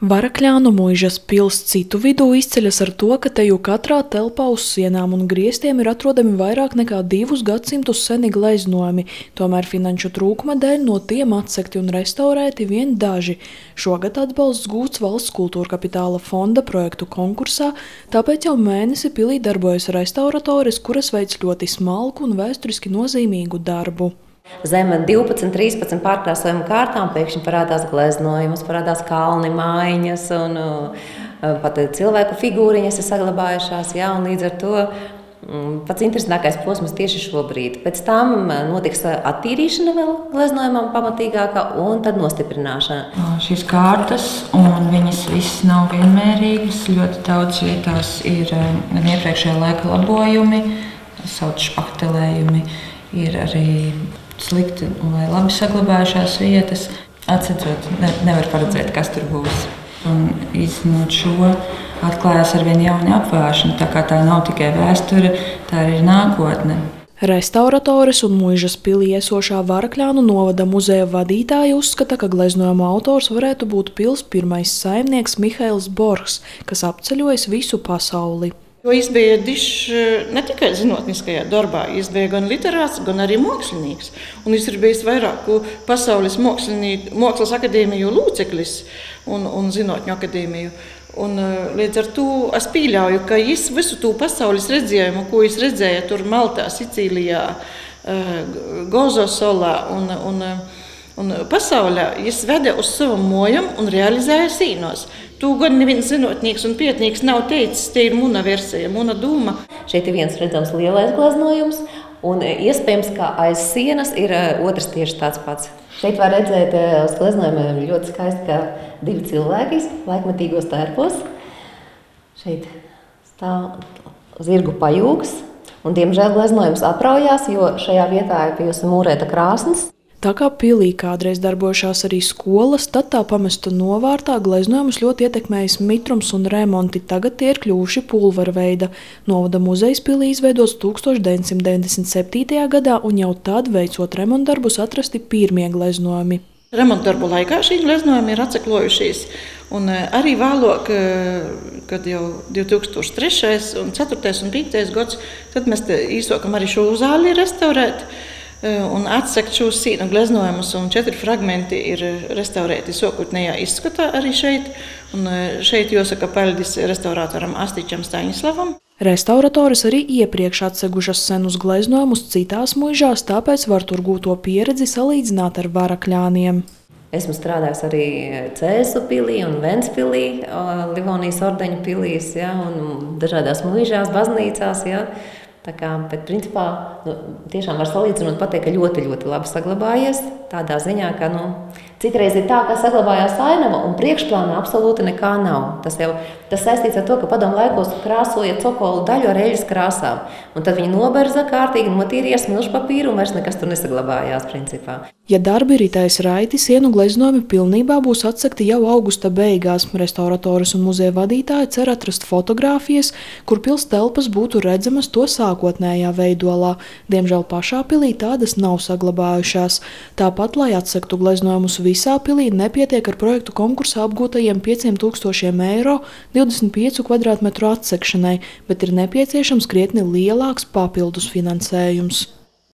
Varakļānu mūžas pils citu vidū izceļas ar to, ka te jau katrā telpā uz sienām un griestiem ir atrodami vairāk nekā divus gadsimtus seni gleznojumi, tomēr finanšu trūkuma dēļ no tiem atsekti un restaurēti vien daži. Šogad atbalsts gūts valsts kultūra kapitāla fonda projektu konkursā, tāpēc jau mēnesi pilī darbojas restauratoris, kuras veic ļoti smalku un vēsturiski nozīmīgu darbu. Zem 12, 13 pārkrāsojuma kārtām pēkšņi parādās gleznojumus, parādās kalni mājiņas un uh, pat cilvēku figūriņas ir saglabājušās. Jā, līdz ar to mm, pats interesantākais posms tieši šobrīd. Pēc tam uh, notiks attīrīšana vēl gleznojumam pamatīgākā un tad nostiprināšana. Šīs kārtas, un viņas visas nav vienmērīgas. Ļoti daudz vietās ir uh, iepriekšējā laika labojumi, sauc špaktelējumi, ir arī slikti vai labi saglabājušās vietas. Atcīmredzot, ne, nevar paredzēt, kas tur būs. Un izņemot šo, atklājās ar vien jaunu apgāšanu. Tā kā tā nav tikai vēsture, tā ir nākotne. Restauratoris un mūžas pilī esošā Varakļānu novada muzeja vadītāja uzskata, ka gleznojuma autors varētu būt pils pirmais saimnieks Mihails Borgs, kas apceļojas visu pasauli. Jo viņš bija dišs ne tikai zinātniskajā darbā, viņš bija gan literāts, gan arī mākslinieks. Un viņš ir bijis vairāku pasaules mākslas akadēmiju loceklis un, un zinātņu akadēmiju. Un, līdz ar to es pieļauju, ka viņš visu to pasaules redzējumu, ko viņš redzēja tur Maltā, Sicīlijā, Gozo solā un, un, un pasaulē, viņš veda uz savam mojam un realizēja sīnos. To gan neviens zinātnīgs un pētnieks nav teicis, te ir muna versija, muna doma. Šeit ir viens redzams lielais glaznojums, un e, iespējams, ka aiz sienas ir e, otrs tieši tāds pats. Šeit var redzēt e, uz gleznojumiem ļoti skaisti, ka divi cilvēki laikmatīgos tērpos. Šeit stāv zirgu pajūgs, un diemžēl gleznojums apraujās, jo šajā vietā ir bijusi mūrēta krāsnes. Tā kā pilī kādreiz darbojušās arī skolas, tad tā pamesta novārtā gleznojumus ļoti ietekmējis mitrums un remonti. Tagad tie ir kļuvuši pulvera veida. Novada muzejs pilī izveidots 1997. gadā, un jau tad, veicot remontdarbus, atrasti pirmie gleznojumi. Remontdarbu laikā šī gleznojumi ir atseklojušies. Un e, arī vēlāk, e, kad jau 2003. un 2004. un 2005. gads, tad mēs īsākam arī šo zāli restaurēt. Eh, un atsekt šos sīnu gleznojumus, un četri fragmenti ir restaurēti sākotnējā izskatā arī šeit. Un eh, šeit jāsaka paldies restauratoram Astičam Staņislavam. Restauratoris arī iepriekš atsegušas senus gleznojumus citās mūžās, tāpēc var tur gūto pieredzi salīdzināt ar varakļāniem. Esmu strādājis arī Cēzu pilī un Ventspilī, Livonijas ordeņu pilīs, ja, un dažādās mūžās, baznīcās. Ja. Tā kā, bet, principā, nu, tiešām var salīdzināt, pateikt, ka ļoti, ļoti labi saglabājies. Tādā ziņā, ka nu, citreiz ir tā, ka saglabājās ainava un priekšplānā absolūti nekā nav. Tas jau tas saistīts ar to, ka padomu laikos krāsoja cokolu daļu ar eļļas krāsām. Un tad viņi noberza kārtīgi, notīrīja smilšu papīru un vairs nekas tur nesaglabājās. Principā. Ja darbi ritēs raiti, sienu gleznojumi pilnībā būs atsekti jau augusta beigās. Restauratoris un muzeja vadītāji cer atrast fotogrāfijas, kur pils telpas būtu redzamas to sākotnējā veidolā. Diemžēl pašā pilī tādas nav saglabājušās. Tāpat, lai atsektu gleznojumus visā pilī, nepietiek ar projektu konkursā apgūtajiem 5000 eiro 25 kvadrātmetru atsekšanai, bet ir nepieciešams krietni lielāks papildus finansējums.